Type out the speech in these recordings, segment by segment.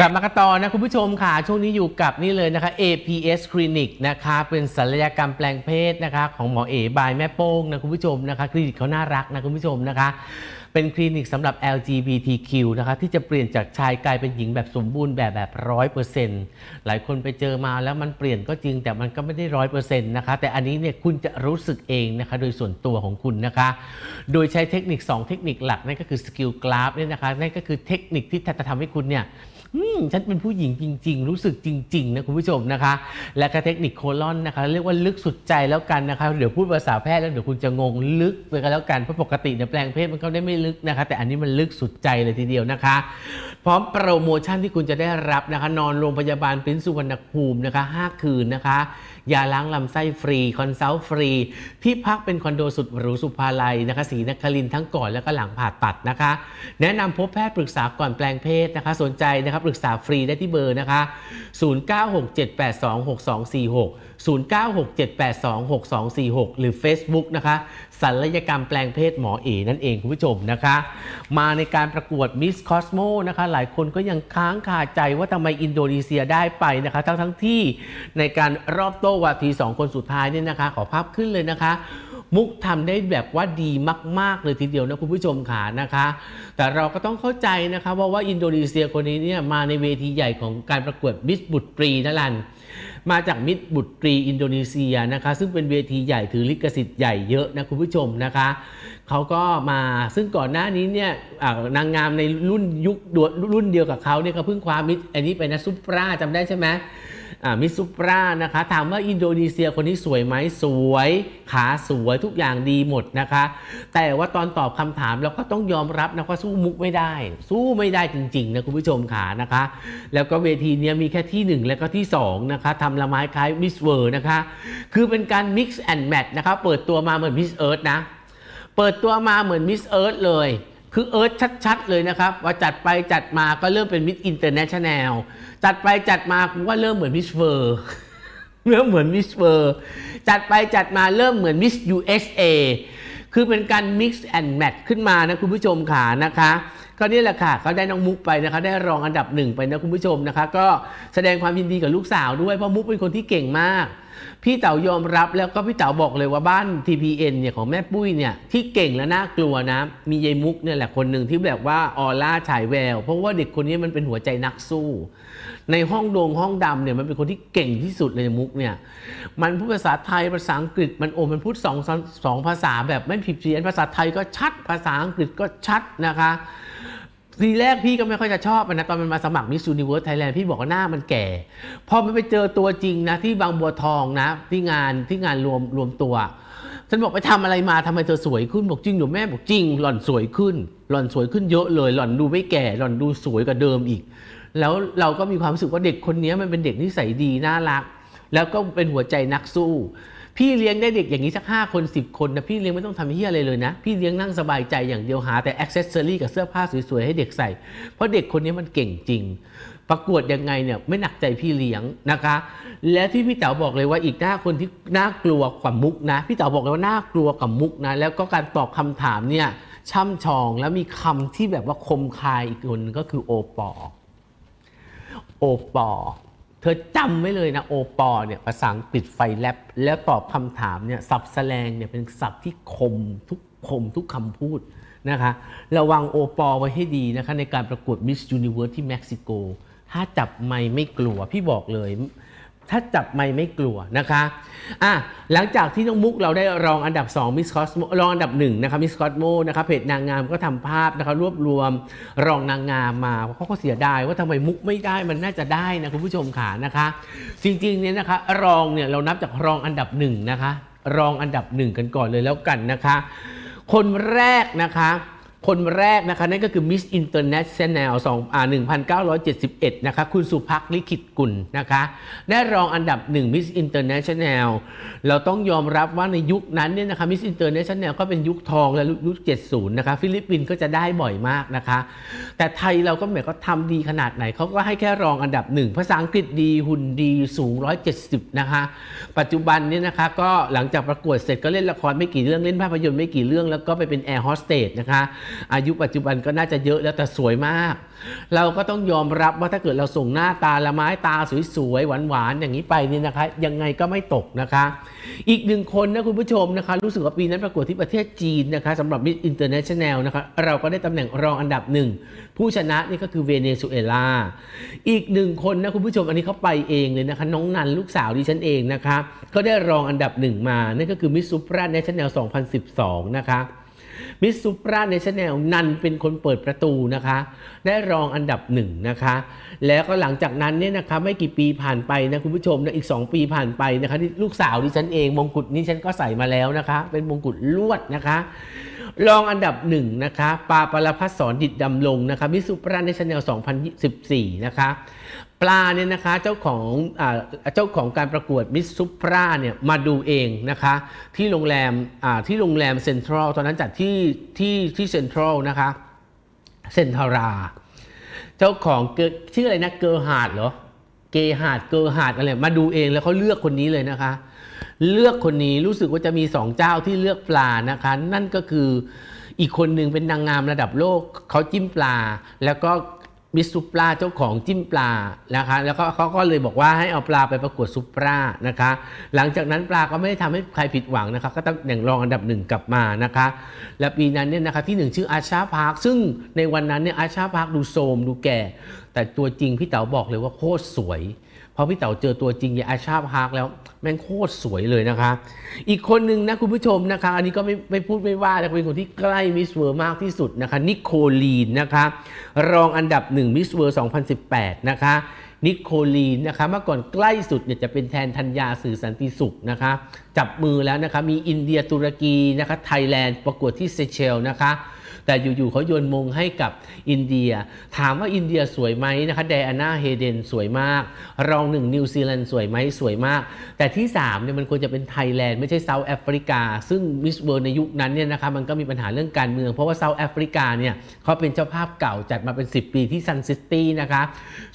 กลับมากันต่อนะคุณผู้ชมค่ะ ช่วงนี้อยู่กับนี่เลยนะคะ APS Clinic นะคะเป็นศัลยกรรมแปลงเพศนะคะ ของหมอเอบายแม่โป้งนะคุณผู้ชมนะคะคลินิกเขาน่ารักนะคุณผู้ชมนะคะ เป็นคลินิกสำหรับ LGBTQ นะคะที่จะเปลี่ยนจากชายกลายเป็นหญิงแบบสมบูรณ์แบบแบบร้อยเปอร์เซ็นต์หลายคนไปเจอมาแล้วมันเปลี่ยนก็จริงแต่มันก็ไม่ได้ร้อยเปอร์เซ็นต์นะคะแต่อันนี้เนี่ยคุณจะรู้สึกเองนะคะโดยส่วนตัวของคุณนะคะ โดยใช้เทคนิค 2 เทคนิคหลักนั่นก็คือ skin graft เนี่ยนะคะนั่นก็คือเทคนิคที่จะทำให้คุณเนี่ย ฉันเป็นผู้หญิงจริง ๆ รู้สึกจริง ๆ นะคุณผู้ชมนะคะ และก็เทคนิค colon นะคะ เรียกว่าลึกสุดใจแล้วกันนะคะ เดี๋ยวพูดภาษาแพทย์แล้วเดี๋ยวคุณจะงงลึกไปกันแล้วกันเพราะปกติเนี่ยแปลงเพศมันก็ได้ไม่ลึกนะคะ แต่อันนี้มันลึกสุดใจเลยทีเดียวนะคะ พร้อมโปรโมชั่นที่คุณจะได้รับนะคะ นอนโรงพยาบาลปริ๊นซ์สุวรรณภูมินะคะ 5 คืนนะคะยาล้างลำไส้ฟรี consult ฟรี ที่พักเป็นคอนโดสุดหรูสุภาลัยนะคะศรีนครินทร์ทั้งก่อนแล้วก็หลังผ่าตัดนะคะ แนะนำพบแพทย์ปรึกษาก่อนแปลงเพศนะคะ สนใจนะคะปรึกษาฟรีได้ที่เบอร์นะคะ 0967826246 0967826246 หรือ Facebook นะคะศัลยกรรมแปลงเพศหมอเอนั่นเองคุณผู้ชมนะคะ มาในการประกวด Miss Cosmo นะคะ หลายคนก็ยังค้างคาใจว่าทำไมอินโดนีเซียได้ไปนะคะ ทั้งทั้งที่ในการรอบโต้วาทีสองคนสุดท้ายเนี่ยนะคะ ขอภาพขึ้นเลยนะคะ มุกทำได้แบบว่าดีมาก ๆ เลยทีเดียวนะคุณผู้ชมขานะคะ แต่เราก็ต้องเข้าใจนะคะว่าว่าอินโดนีเซียคนนี้เนี่ยมาในเวทีใหญ่ของการประกวดมิสบุตรีนะลันมาจากมิตรบุตรีอินโดนีเซียนะคะซึ่งเป็นเวทีใหญ่ถือลิขสิทธิ์ใหญ่เยอะนะคุณผู้ชมนะคะเขาก็มาซึ่งก่อนหน้านี้เนี่ยนางงามในรุ่นยุครุ่นเดียวกับเขาเนี่ยเขาเพิ่งคว้ามิสอันนี้ไปนะซุปราจำได้ใช่ไหม มิสซูปรานะคะถามว่าอินโดนีเซียคนนี้สวยไหมสวย ขาสวยทุกอย่างดีหมดนะคะ แต่ว่าตอนตอบคำถามเราก็ต้องยอมรับนะว่าสู้มุกไม่ได้ สู้ไม่ได้จริงๆนะคุณผู้ชมขานะคะ แล้วก็เวทีนี้มีแค่ที่ 1 และก็ที่ 2 นะคะทำละม้ายคล้ายมิสเวิลด์นะคะ คือเป็นการ mix and match นะคะเปิดตัวมาเหมือนมิสเอิร์ธนะ เปิดตัวมาเหมือนมิสเอิร์ธเลย คือเอิร์ธชัด ๆ เลยนะครับ ว่าจัดไปจัดมาก็เริ่มเป็นมิสอินเตอร์เนชั่นแนลจัดไปจัดมาผมว่าเริ่มเหมือนมิสเวิลด์เริ่มเหมือนมิสเวิลด์จัดไปจัดมาเริ่มเหมือนมิส USA คือเป็นการ mix and match ขึ้นมานะคุณผู้ชมขานะคะ ก็นี่แหละค่ะเขาได้น้องมุกไปนะคะได้รองอันดับหนึ่งไปนะคุณผู้ชมนะคะ ก็แสดงความยินดีกับลูกสาวด้วยเพราะมุกเป็นคนที่เก่งมาก พี่เต๋ายอมรับแล้วก็พี่เต๋าบอกเลยว่าบ้าน TPN เนี่ยของแม่ปุ้ยเนี่ยที่เก่งและน่ากลัวนะ มียายมุกเนี่ยแหละคนหนึ่งที่แบบว่าออร่าฉายแวว เพราะว่าเด็กคนนี้มันเป็นหัวใจนักสู้ ในห้องโดงห้องดำเนี่ยมันเป็นคนที่เก่งที่สุดเลยมุกเนี่ยมันพูดภาษาไทยภาษาอังกฤษมันโอ้มันพูดสองสองสองภาษาแบบไม่ผิดเพี้ยนภาษาไทยก็ชัดภาษาอังกฤษก็ชัดนะคะ ทีแรกพี่ก็ไม่ค่อยจะชอบมันนะตอนมันมาสมัครมิส s u นิเวิร์สไทยแลนด์พี่บอกว่าหน้ามันแก่ พอมันไปเจอตัวจริงนะ ที่บางบัวทองนะ ที่งานที่งานรวมรวมตัว ฉันบอกไปทำอะไรมาทำไมเธอสวยขึ้นบอกจริงหรือแม่บอกจริง หล่อนสวยขึ้น หล่อนสวยขึ้นเยอะเลย หล่อนดูไม่แก่ หล่อนดูสวยกว่าเดิมอีก แล้วเราก็มีความรู้สึกว่าเด็กคนนี้มันเป็นเด็กนิสัยดีน่ารัก แล้วก็เป็นหัวใจนักสู้ พี่เลี้ยงได้เด็กอย่างนี้สักห้าคนสิบคนนะพี่เลี้ยงไม่ต้องทำเฮียอะไรเลยนะ พี่เลี้ยงนั่งสบายใจอย่างเดียวหาแต่อ็อกเซสซอรี่กับเสื้อผ้าสวยๆให้เด็กใส่ เพราะเด็กคนนี้มันเก่งจริง ประกวดยังไงเนี่ยไม่หนักใจพี่เลี้ยงนะคะ และที่พี่เต๋าบอกเลยว่าอีกหน้าคนที่น่ากลัวกว่ามุกนะ พี่เต๋าบอกเลยว่าน่ากลัวกับมุกนะ แล้วก็การตอบคำถามเนี่ยช่ำชองแล้วมีคำที่แบบว่าคมคายอีกคนก็คือโอปอโอปอ เธอจำไว้เลยนะโอปอเนี่ยภาษาอังกฤษไฟแลบแล้วตอบคำถามเนี่ยสับแสลงเนี่ยเป็นศัพท์ที่คมทุกคมทุกคำพูดนะคะระวังโอปอไว้ให้ดีนะคะในการประกวด Miss Universe ที่เม็กซิโก ถ้าจับไม่ไม่กลัวพี่บอกเลย ถ้าจับไม่ไม่กลัวนะคะอะหลังจากที่น้องมุกเราได้รองอันดับ2 Miss Cosmo รองอันดับ1นะคะ Miss Cosmo นะคะเพจนางงามก็ทำภาพนะคะรวบรวมรองนางงามมาเขาก็เสียดายว่าทำไมมุกไม่ได้มันน่าจะได้นะคุณผู้ชมขานะคะ จริงๆเนี่ยนะคะรองเนี่ยเรานับจากรองอันดับ1นะคะรองอันดับ 1 กันก่อนเลยแล้วกันนะคะ คนแรกนะคะ คนแรกนะคะนั่นก็คือ Miss International 2อ่า1971 นะคะ คุณสุภักดิ์ลิขิตกุลนะคะ ได้รองอันดับ 1 Miss International เราต้องยอมรับว่าในยุคนั้นเนี่ยนะคะ Miss International ก็เป็นยุคทองและยุค 70 นะคะ ฟิลิปปินส์ก็จะได้บ่อยมากนะคะ แต่ไทยเราก็เหมือนก็ทำดีขนาดไหน เขาก็ให้แค่รองอันดับ 1 ภาษาอังกฤษดีหุ่นดีสูง 170 นะคะ ปัจจุบันเนี่ยนะคะก็หลังจากประกวดเสร็จก็เล่นละครไม่กี่เรื่องเล่นภาพยนตร์ไม่กี่เรื่องแล้วก็ไปเป็นแอร์โฮสเตสนะคะอายุปัจจุบันก็น่าจะเยอะแล้วแต่สวยมาก เราก็ต้องยอมรับว่าถ้าเกิดเราส่งหน้าตาละม้ายตาสวยๆหวานๆอย่างนี้ไปนี่นะคะ ยังไงก็ไม่ตกนะคะ อีกหนึ่งคนนะคุณผู้ชมนะคะ รู้สึกว่าปีนั้นประกวดที่ประเทศจีนนะคะสำหรับ Miss International นะคะเราก็ได้ตำแหน่งรองอันดับหนึ่งผู้ชนะนี่ก็คือเวเนซุเอลาอีกหนึ่งคนนะคุณผู้ชมอันนี้เขาไปเองเลยนะคะ น้องนันลูกสาวดิฉันเองนะคะก็ได้รองอันดับหนึ่งมานั่นก็คือมิสซูปราเนชั่นแนล2012 นะคะ มิสซูปราเนชั่นแนลนันเป็นคนเปิดประตูนะคะ ได้รองอันดับหนึ่งนะคะ แล้วก็หลังจากนั้นเนี่ยนะคะไม่กี่ปีผ่านไปนะคุณผู้ชมนะอีก 2 ปีผ่านไปนะคะที่ลูกสาวดิฉันเองมงกุฎนี้ฉันก็ใส่มาแล้วนะคะ เป็นมงกุฎลวดนะคะรองอันดับหนึ่งนะคะปลาปรภัสสร ดิษดำรงนะคะมิสซูปราเนชั่นแนล2014 นะคะปลาเนี่ยนะคะเจ้าของอเจ้าของการประกวดมิสซูปราเนี่ยมาดูเองนะคะที่โรงแรมที่โรงแรมเซ็นทรัลตอนนั้นจัดที่ที่ที่เซ็นทรัลนะคะเซ็นทรา เจ้าของเกชื่ออะไรนะเกอร์ฮาร์ดเหรอเกฮาร์ดเกอร์ฮาร์ดอะไรมาดูเองแล้วเขาเลือกคนนี้เลยนะคะ เลือกคนนี้รู้สึกว่าจะมีสองเจ้าที่เลือกปลานะคะ นั่นก็คืออีกคนหนึ่งเป็นนางงามระดับโลกเขาจิ้มปลา แล้วก็มิสซูปราเจ้าของจิ้มปลานะคะ แล้วก็เขาก็เลยบอกว่าให้เอาปลาไปประกวดซูปรานะคะ หลังจากนั้นปลาก็ไม่ได้ทำให้ใครผิดหวังนะคะ ก็ตำแหน่งรองอันดับหนึ่งกลับมานะคะ และปีนั้นเนี่ยนะคะที่หนึ่งชื่ออาชาพาร์คซึ่งในวันนั้นเนี่ยอาชาพาร์คดูโทรมดูแก่ แต่ตัวจริงพี่เต๋าบอกเลยว่าโคตรสวย พอพี่เต๋าเจอตัวจริงอย่างอาชาพาร์คแล้ว แม่งโคตรสวยเลยนะคะ อีกคนหนึ่งนะคุณผู้ชมนะคะ อันนี้ก็ไม่ไม่พูดไม่ว่าแต่เป็นคนที่ใกล้มิสเวิลด์มากที่สุดนะคะนิโคลีนนะคะรองอันดับหนึ่งมิสเวิลด์2018 นะคะนิโคลีนนะคะเมื่อก่อนใกล้สุดเนี่ยจะเป็นแทนธัญญาสื่อสันติสุขนะคะจับมือแล้วนะคะมีอินเดียตุรกีนะคะไทยแลนด์ประกวดที่เซเชลนะคะ แต่อยู่ๆเขาโยนมงให้กับอินเดีย ถามว่าอินเดียสวยไหมนะคะไดอาน่าเฮเดนสวยมาก รองหนึ่งนิวซีแลนด์สวยไหมสวยมาก แต่ที่3เนี่ยมันควรจะเป็นไทยแลนด์ไม่ใช่เซาท์แอฟริกา ซึ่งมิสเวิลด์ในยุคนั้นเนี่ยนะคะมันก็มีปัญหาเรื่องการเมือง เพราะว่าเซาท์แอฟริกาเนี่ยเขาเป็นเจ้าภาพเก่าจัดมาเป็น 10 ปีที่ซันซิตี้นะคะ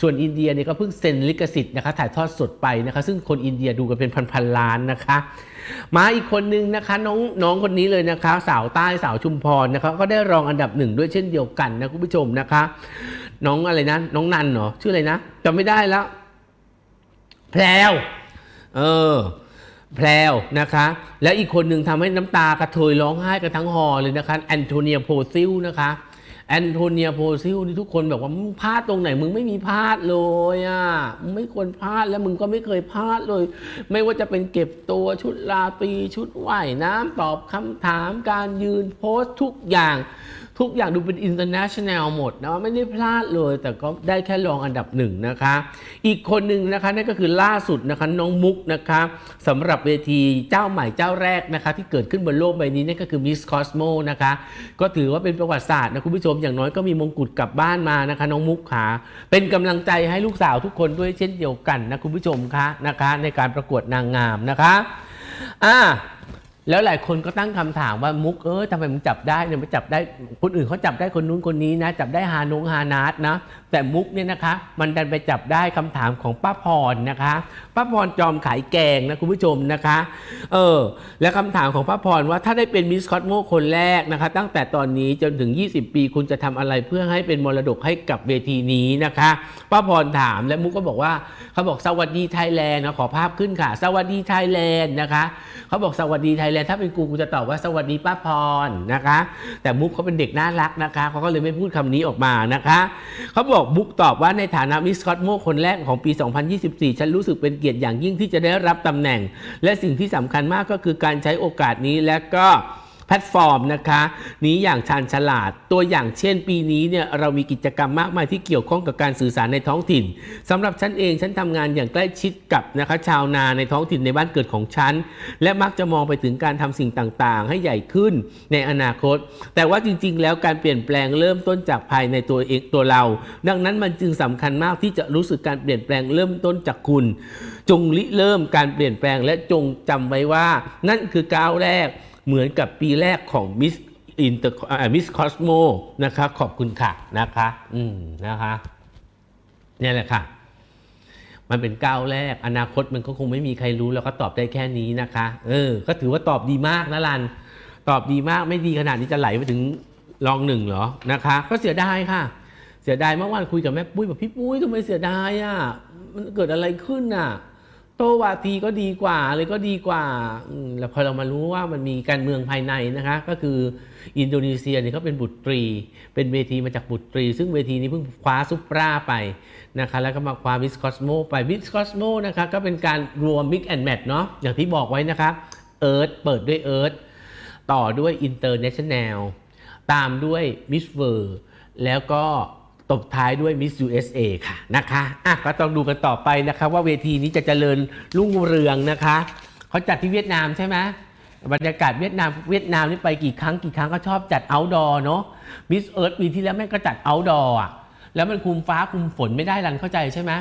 ส่วนอินเดียเนี่ยก็เพิ่งเซ็นลิขสิทธิ์นะคะถ่ายทอดสดไปนะคะซึ่งคนอินเดียดูกันเป็นพันๆล้านนะคะมาอีกคนนึงนะคะน้องน้องคนนี้เลยนะคะ สาวใต้สาวชุมพรนะคะก็ได้รองอันดับหนึ่งด้วยเช่นเดียวกันนะคุณผู้ชมนะคะ น้องอะไรนะ น้องนันเหรอชื่ออะไรนะจำไม่ได้แล้ว แพรวเออแพรวนะคะ แล้วอีกคนหนึ่งทำให้น้ำตากระเทยร้องไห้กันทั้งหอเลยนะคะแอนโทเนียโพซิลนะคะ แอนโทเนียโพซิลนี่ทุกคนแบบว่ามึงพลาดตรงไหน มึงไม่มีพลาดเลยอะมึงไม่ควรพลาดแล้วมึงก็ไม่เคยพลาดเลย ไม่ว่าจะเป็นเก็บตัวชุดลาปีชุดว่ายน้ำตอบคำถามการยืนโพสต์ทุกอย่าง ทุกอย่างดูเป็น international หมดนะไม่ได้พลาดเลย แต่ก็ได้แค่รองอันดับหนึ่งนะคะ อีกคนหนึ่งนะคะนั่นก็คือล่าสุดนะคะน้องมุกนะคะสำหรับเวทีเจ้าใหม่เจ้าแรกนะคะ ที่เกิดขึ้นบนโลกใบนี้นั่นก็คือ Miss Cosmo นะคะก็ถือว่าเป็นประวัติศาสตร์นะคุณผู้ชมอย่างน้อยก็มีมงกุฎกลับบ้านมานะคะ น้องมุกขาเป็นกำลังใจให้ลูกสาวทุกคนด้วยเช่นเดียวกันนะคุณผู้ชมคะนะคะ ในการประกวดนางงามนะคะอ่า แล้วหลายคนก็ตั้งคำถามว่ามุกเออทำไมมึงจับได้เนี่ยมันจับได้คนอื่นเขาจับได้คนนู้นคนนี้นะ จับได้ฮานงฮานาทนะ แต่มุกเนี่ยนะคะ มันดันไปจับได้คำถามของป้าพรนะคะป้าพรจอมขายแกงนะคุณผู้ชมนะคะเออและคำถามของป้าพรว่าถ้าได้เป็น Miss Cosmo คนแรกนะคะ ตั้งแต่ตอนนี้จนถึง 20 ปีคุณจะทำอะไรเพื่อให้เป็นมรดกให้กับเวทีนี้นะคะป้าพรถามและมุกก็บอกว่าเขาบอกสวัสดีไทยแลนด์นะขอภาพขึ้นค่ะ สวัสดีไทยแลนด์นะคะเขาบอกสวัสดีไทยแลยถ้าเป็นกูกูจะตอบว่าสวัสดีป้าพรนะคะ แต่มุกเขาเป็นเด็กน่ารักนะคะเขาก็เลยไม่พูดคำนี้ออกมานะคะเขาบอกมุกตอบว่าในฐานะ Miss Cosmo คนแรกของปี 2024 ฉันรู้สึกเป็นเกียรติอย่างยิ่งที่จะได้รับตำแหน่ง และสิ่งที่สำคัญมากก็คือการใช้โอกาสนี้และก็ แพลตฟอร์มนะคะ นี้อย่างชาญฉลาด ตัวอย่างเช่น ปีนี้เนี่ยเรามีกิจกรรมมากมายที่เกี่ยวข้องกับการสื่อสารในท้องถิ่นสำหรับฉันเองฉันทำงานอย่างใกล้ชิดกับนะคะชาวนาในท้องถิ่นในบ้านเกิดของฉัน และมักจะมองไปถึงการทำสิ่งต่างๆ ให้ใหญ่ขึ้นในอนาคต แต่ว่าจริง ๆ แล้วการเปลี่ยนแปลงเริ่มต้นจากภายในตัวเองตัวเรา ดังนั้นมันจึงสำคัญมากที่จะรู้สึกการเปลี่ยนแปลงเริ่มต้นจากคุณ จงริเริ่มการเปลี่ยนแปลงและจงจำไว้ว่า นั่นคือก้าวแรก เหมือนกับปีแรกของ Miss Inter Miss Cosmo นะคะขอบคุณค่ะนะคะอืมนะคะนี่แหละค่ะ มันเป็นก้าวแรก อนาคตมันก็คงไม่มีใครรู้แล้วก็ตอบได้แค่นี้นะคะ เออ ก็ถือว่าตอบดีมากนะลัน ตอบดีมากไม่ดีขนาดนี้จะไหลไปถึงรองหนึ่งเหรอนะคะ ก็เสียดายค่ะ เสียดายเมื่อวานคุยกับแม่ปุ้ยแบบพี่ปุ้ยทำไมเสียดายอะมันเกิดอะไรขึ้นอะ วาทีก็ดีกว่าอะไรก็ดีกว่าแล้วพอเรามารู้ว่ามันมีการเมืองภายในนะคะ ก็คืออินโดนีเซียเนี่ยเขาเป็น Puteri เป็นเวทีมาจาก Puteri ซึ่งเวทีนี้เพิ่งคว้า Supra ไปนะคะ แล้วก็มาคว้า Miss Cosmo ไป Miss Cosmo นะคะก็เป็นการรวม mix and match เนาะอย่างที่บอกไว้นะคะEarth เปิดด้วย Earth ต่อด้วย International ตามด้วย Miss World แล้วก็ ตบท้ายด้วย Miss USA ค่ะนะคะอะก็ต้องดูกันต่อไปนะคะว่าเวทีนี้จะเจริญรุ่งเรืองนะคะเขาจัดที่เวียดนามใช่ไหมบรรยากาศเวียดนามเวียดนามนี่ไปกี่ครั้งกี่ครั้งก็ชอบจัด outdoor เนาะ Miss Earth ปีที่แล้วแม่งก็จัด outdoor อะแล้วมันคุมฟ้าคุมฝนไม่ได้รันเข้าใจใช่ไหม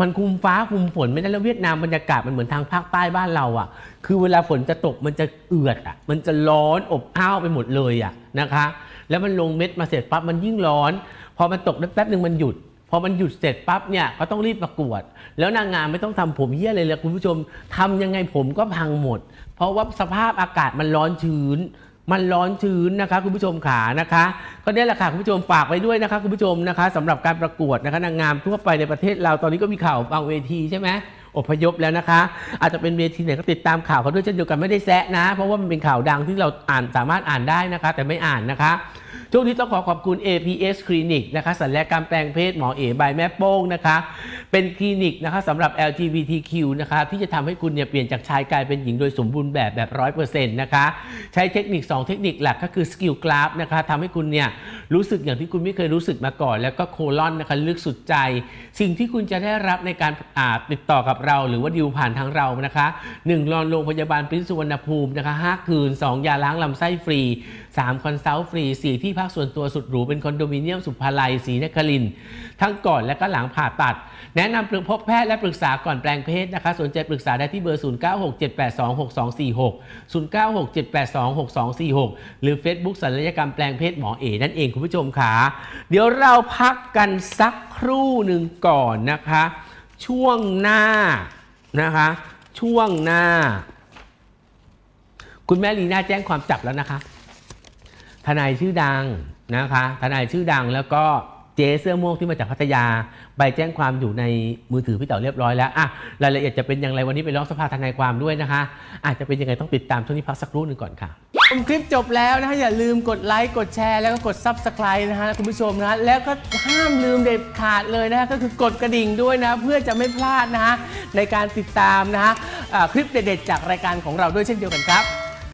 มันคุมฟ้าคุมฝนไม่ได้แล้วเวียดนามบรรยากาศมันเหมือนทางภาคใต้บ้านเราอะ คือเวลาฝนจะตกมันจะเอือดอะ มันจะร้อนอบอ้าวไปหมดเลยอะนะคะ แล้วมันลงเม็ดมาเสร็จปั๊บมันยิ่งร้อน อมันตกได้แป๊บหนึ่งมันหยุด พอมันหยุดเสร็จปั๊บเนี่ยก็ต้องรีบประกวด แล้วนางงามไม่ต้องทำผมเยี่ยเลยเลยคุณผู้ชมทำยังไงผมก็พังหมด เพราะว่าสภาพอากาศมันร้อนชื้นมันร้อนชื้นนะคะคุณผู้ชมขานะคะ ก็เนี่ยแหละค่ะคุณผู้ชมฝากไว้ด้วยนะคะคุณผู้ชมนะคะสำหรับการประกวดนะคะนางงามทั่วไปในประเทศเราตอนนี้ก็มีข่าวบางเวทีใช่ไหมอพยพแล้วนะคะ อาจจะเป็นเวทีไหนก็ติดตามข่าวเขาด้วยเช่นเดียวกันไม่ได้แซะนะ เพราะว่ามันเป็นข่าวดังที่เราอ่านสามารถอ่านได้นะคะ แต่ไม่อ่านนะคะ ช่วงนี้ต้องขอขอบคุณ APS Clinic นะคะศัลยกรรมแปลงเพศหมอเอ by แม่โป้งนะคะ เป็นคลินิกนะคะสำหรับ LGBTQ นะคะที่จะทำให้คุณเนี่ยเปลี่ยนจากชายกลายเป็นหญิงโดยสมบูรณ์แบบแบบร้อยเปอร์เซ็นต์นะคะใช้เทคนิค 2 เทคนิคหลักก็คือ skin graft นะคะทำให้คุณเนี่ยรู้สึกอย่างที่คุณไม่เคยรู้สึกมาก่อน แล้วก็ colon นะคะลึกสุดใจ สิ่งที่คุณจะได้รับในการติดต่อกับเรา หรือว่าดิวผ่านทางเรานะคะ1นอนโรงพยาบาลปริ๊นซ์สุวรรณภูมินะคะ5คืน 2 ยาล้างลำไส้ฟรี 3 consult ฟรี 4 ที่พักส่วนตัวสุดหรูเป็นคอนโดมิเนียมศุภาลัยศรีนครินทร์ทั้งก่อนและก็หลังผ่าตัดแนะนำพบแพทย์และปรึกษาก่อนแปลงเพศนะคะสนใจปรึกษาได้ที่เบอร์ 0967826246 0967826246 หรือ Facebook ศัลยกรรมแปลงเพศหมอเอนั่นเองคุณผู้ชมขาเดี๋ยวเราพักกันสักครู่หนึ่งก่อนนะคะ ช่วงหน้านะคะ ช่วงหน้า คุณแม่ลีน่าแจ้งความจับแล้วนะคะ ทนายชื่อดังนะคะ ทนายชื่อดังแล้วก็ เจ๊เสื้อม่วงที่มาจากพัทยาใบแจ้งความอยู่ในมือถือพี่เต๋อเรียบร้อยแล้วอะรายละเอียดจะเป็นอย่างไรวันนี้ไปร้องสภาทนายความด้วยนะคะ อาจจะเป็นยังไงต้องติดตามช่วงนี้พักสักครู่หนึ่งก่อนค่ะชมคลิปจบแล้วนะฮะอย่าลืมกดไลค์กดแชร์แล้วก็กด Subscribe นะฮะคุณผู้ชมนะ แล้วก็ห้ามลืมเด็ดขาดเลยนะฮะก็คือกดกระดิ่งด้วยนะ เพื่อจะไม่พลาดนะฮะในการติดตามนะฮะคลิปเด็ดๆจากรายการของเราด้วยเช่นเดียวกันครับ